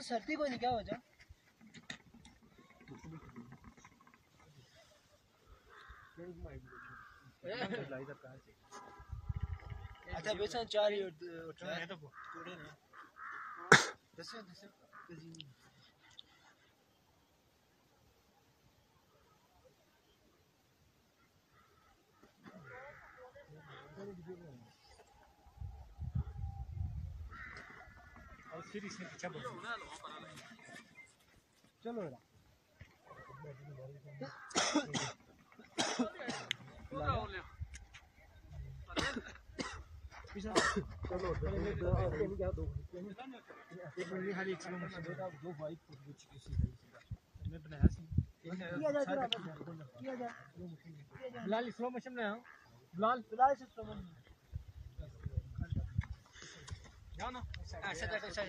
سردی کو کیا ہو چار اٹھنا ہے دسو دسو چلو بلال سلو موشن میں بلال بلال سے سمجھ جانا ایسا کر ایسا